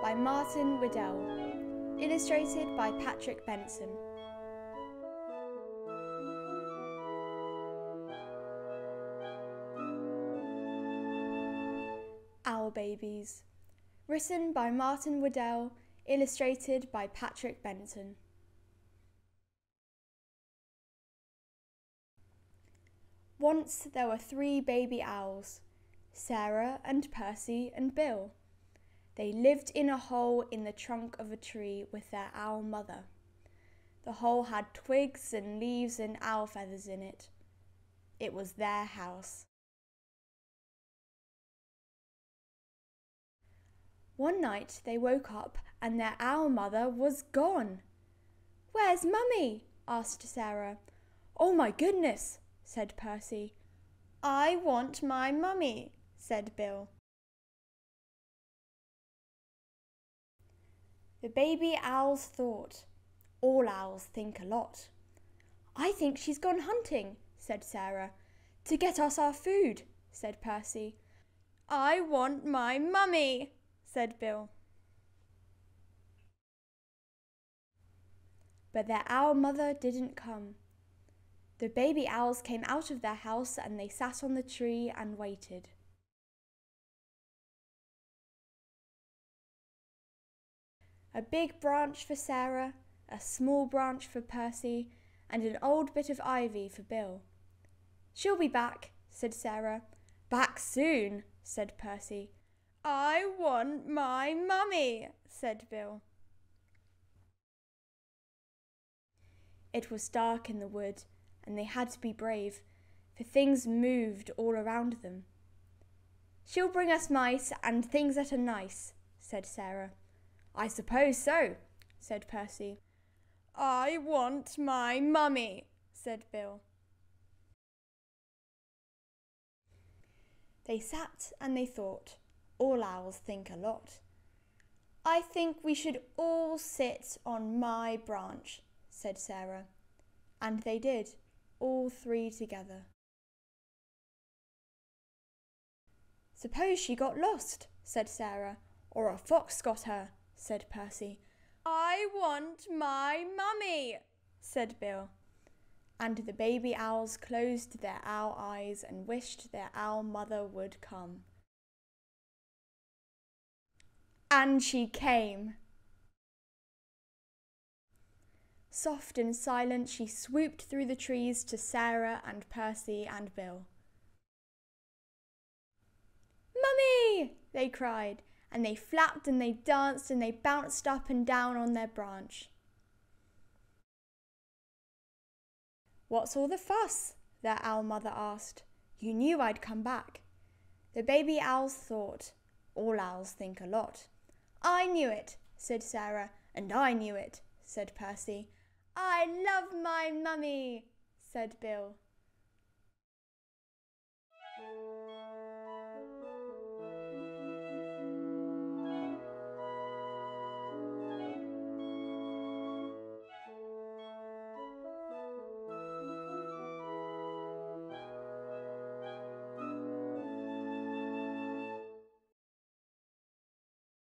by Martin Waddell. Illustrated by Patrick Benson. Owl Babies. Written by Martin Waddell. Illustrated by Patrick Benson. Once there were three baby owls Sarah and Percy and Bill. They lived in a hole in the trunk of a tree with their owl mother. The hole had twigs and leaves and owl feathers in it. It was their house. One night they woke up and their owl mother was gone. Where's Mummy? asked Sarah. Oh my goodness, said Percy. I want my mummy, said Bill. The baby owls thought. All owls think a lot. I think she's gone hunting, said Sarah. To get us our food, said Percy. I want my mummy, said Bill. But their owl mother didn't come. The baby owls came out of their house and they sat on the tree and waited. A big branch for Sarah, a small branch for Percy, and an old bit of ivy for Bill. She'll be back, said Sarah. Back soon, said Percy. I want my mummy, said Bill. It was dark in the wood, and they had to be brave, for things moved all around them. She'll bring us mice and things that are nice, said Sarah. I suppose so, said Percy. I want my mummy, said Bill. They sat and they thought. All owls think a lot. I think we should all sit on my branch, said Sarah. And they did all three together. Suppose she got lost, said Sarah, or a fox got her, said Percy. I want my mummy, said Bill. And the baby owls closed their owl eyes and wished their owl mother would come. And she came. Soft and silent, she swooped through the trees to Sarah and Percy and Bill. Mummy! they cried, and they flapped and they danced and they bounced up and down on their branch. What's all the fuss? their owl mother asked. You knew I'd come back. The baby owls thought. All owls think a lot. I knew it, said Sarah, and I knew it, said Percy. I love my mummy, said Bill.